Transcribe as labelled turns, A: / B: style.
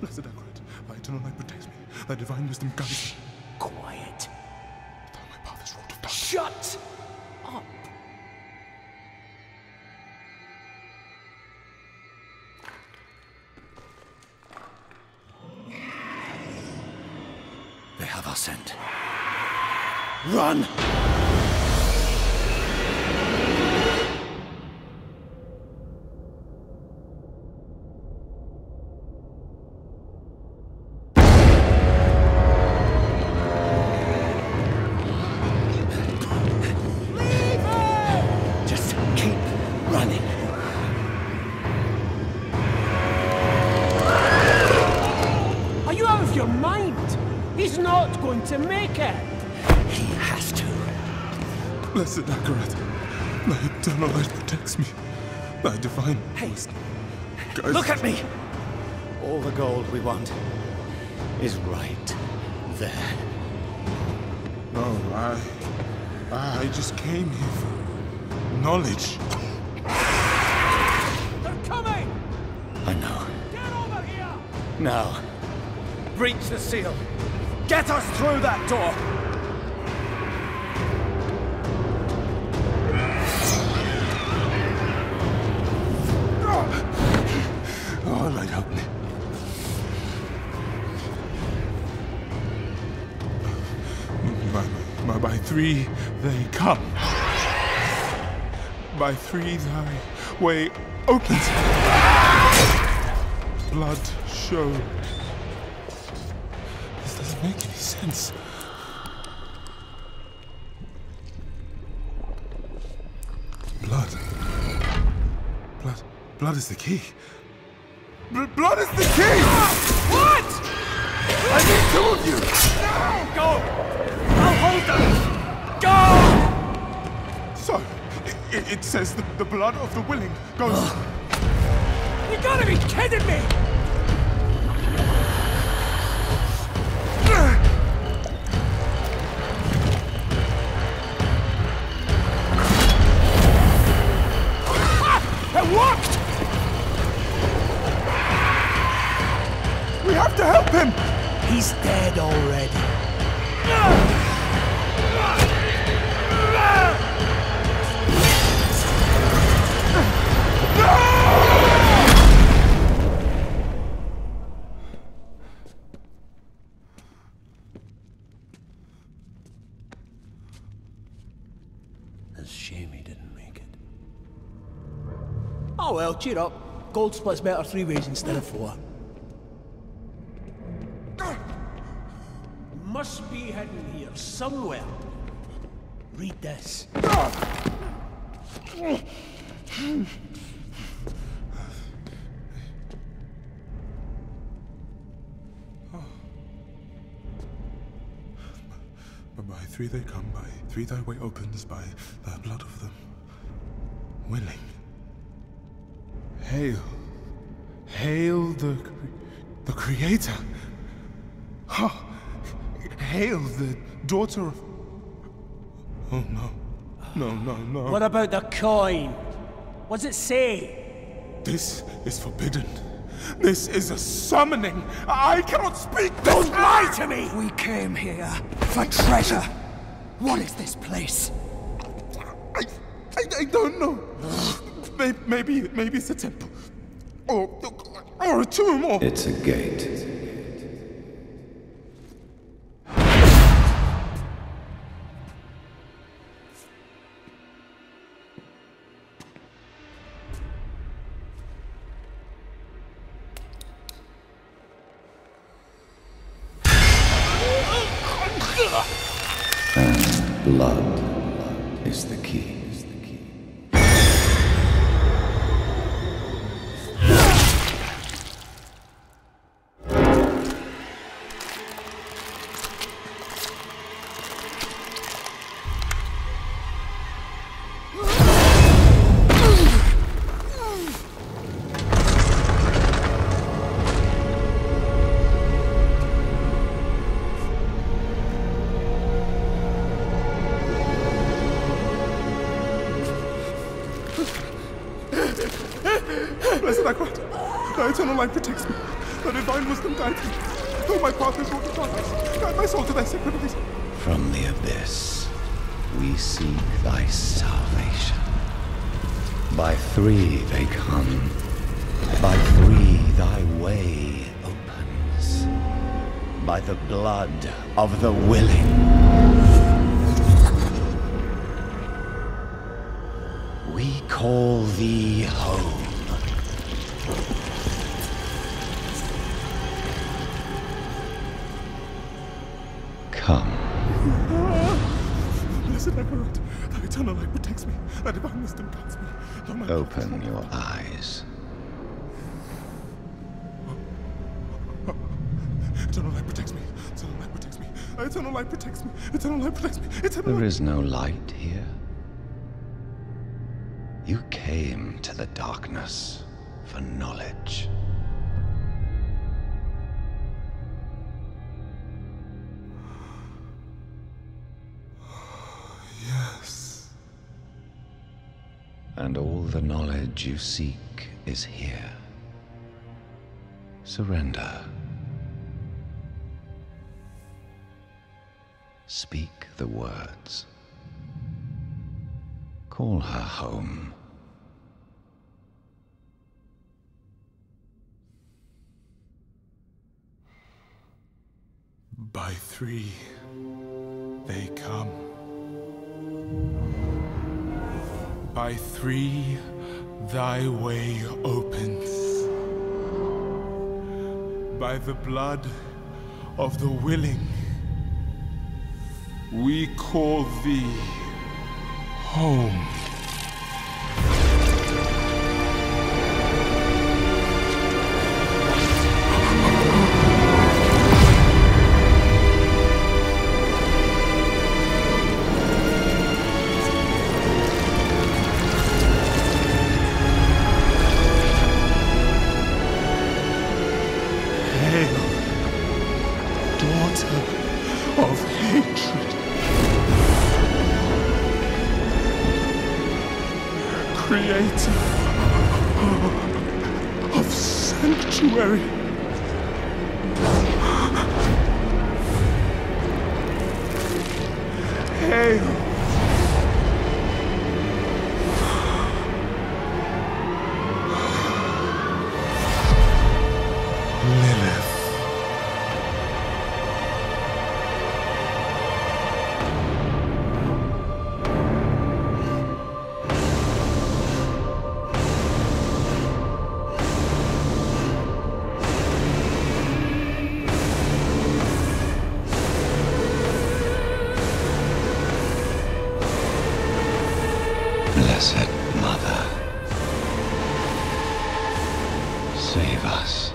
A: Blessed Akarat, thy eternal light protects me. Thy divine wisdom guides me.
B: Quiet.
A: Thou my father's wrought of darkness.
B: Shut up.
C: They have our scent. Run!
B: He's not going to make it.
C: He has to.
A: Blessed Akarat, thy eternal light protects me. Thy divine
C: Hey,
A: guides
C: look at me! All the gold we want is right there.
A: No, I. Ah. I just came here for knowledge.
B: They're coming!
C: I know.
B: Get over here!
C: Now, breach the seal. Get us through that door!
A: Oh, help me. By, by, by three they come. By three thy way opens. Blood shows. Make any sense. Blood. Blood. Blood is the key. Bl- blood is the key!
B: What?
A: I need two of you!
B: Go! I'll hold them! Go!
A: So, it, it says the, the blood of the willing goes.
B: You gotta be kidding me!
A: Have to help him!
B: He's dead already.
C: It's a shame he didn't make it.
B: Oh well, cheer up. Gold splits better three ways instead of four. Must be hidden here somewhere. Read this.
A: By three they come, by three thy way opens, by the blood of them willing. Hail. Hail the, the Creator. Ha! Hail the daughter of. Oh no. No, no, no.
B: What about the coin? What's it say?
A: This is forbidden. This is a summoning. I cannot speak this.
B: Don't lie to me!
D: We came here for treasure. What is this place?
A: I, I, I don't know. Maybe, maybe, maybe it's a temple, or, or a tomb, or.
E: It's a gate. Blood
A: light protects me. The divine wisdom guides me. Oh, my path is in darkness. Guide my soul to thy sacred.
E: From the abyss, we seek thy salvation. By three they come. By three thy way opens. By the blood of the willing. We call thee home.
A: Blessed Emerald, thy eternal light protects me. Thy divine wisdom guides me.
E: Open your eyes.
A: Eternal light protects me. Eternal light protects me. Eternal light protects me. Eternal light protects me. Eternal
E: There is no light here. You came to the darkness for knowledge. And all the knowledge you seek is here. Surrender. Speak the words. Call her home.
A: By three, they come. By three, thy way opens. By the blood of the willing, we call thee home. Daughter of hatred. Creator of sanctuary.
E: Blessed Mother. Save us.